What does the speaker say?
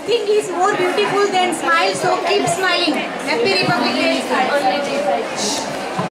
nothing is more beautiful than smile, so keep smiling. Happy Republic Day.